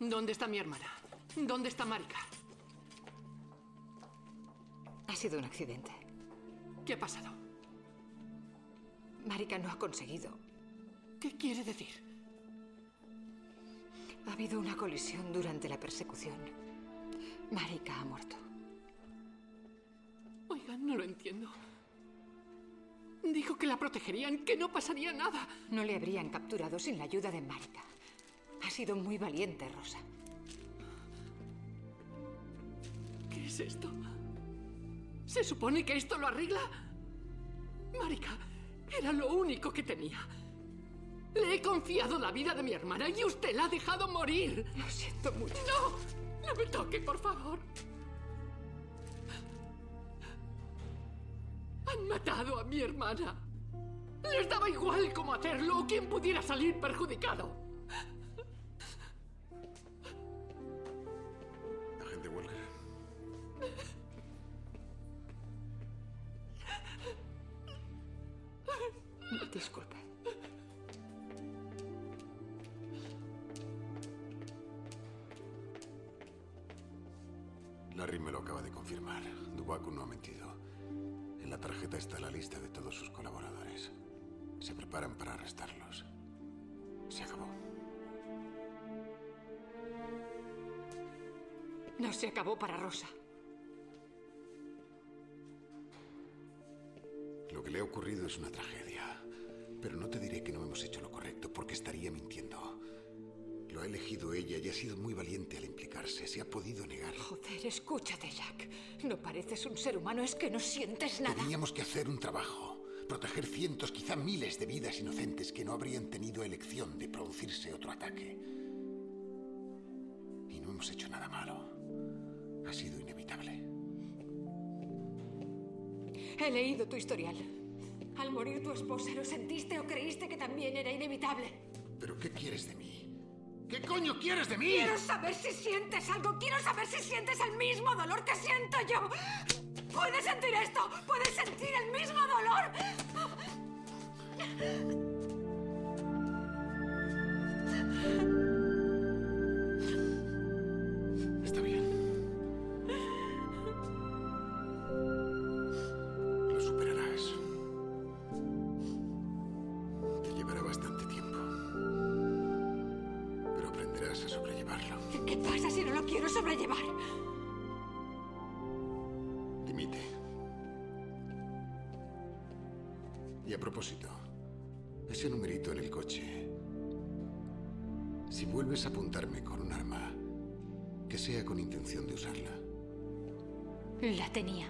¿Dónde está mi hermana? ¿Dónde está Marika? Ha sido un accidente. ¿Qué ha pasado? Marika no ha conseguido. ¿Qué quiere decir? Ha habido una colisión durante la persecución. Marika ha muerto. Oigan, no lo entiendo. Dijo que la protegerían, que no pasaría nada. No le habrían capturado sin la ayuda de Marika. Sido muy valiente, Rosa. ¿Qué es esto? ¿Se supone que esto lo arregla? Marika, era lo único que tenía. Le he confiado la vida de mi hermana y usted la ha dejado morir. Lo siento mucho. No, no me toque, por favor. Han matado a mi hermana. Les daba igual cómo hacerlo o quién pudiera salir perjudicado. Disculpe. Larry me lo acaba de confirmar. Dubaku no ha mentido. En la tarjeta está la lista de todos sus colaboradores. Se preparan para arrestarlos. Se acabó. No se acabó para Rosa. Lo que le ha ocurrido es una tragedia. Ella y ha sido muy valiente al implicarse. Se ha podido negar. Joder, escúchate, Jack. No pareces un ser humano, es que no sientes nada. Teníamos que hacer un trabajo. Proteger cientos, quizá miles de vidas inocentes que no habrían tenido elección de producirse otro ataque. Y no hemos hecho nada malo. Ha sido inevitable. He leído tu historial. Al morir tu esposa, ¿lo sentiste o creíste que también era inevitable? ¿Pero qué quieres de mí? ¿Qué coño quieres de mí? Quiero saber si sientes algo. Quiero saber si sientes el mismo dolor que siento yo. ¿Puedes sentir esto? ¿Puedes sentir el mismo dolor? A sobrellevarlo. ¿Qué pasa si no lo quiero sobrellevar? Dimite. Y a propósito, ese numerito en el coche. Si vuelves a apuntarme con un arma, que sea con intención de usarla. La tenía.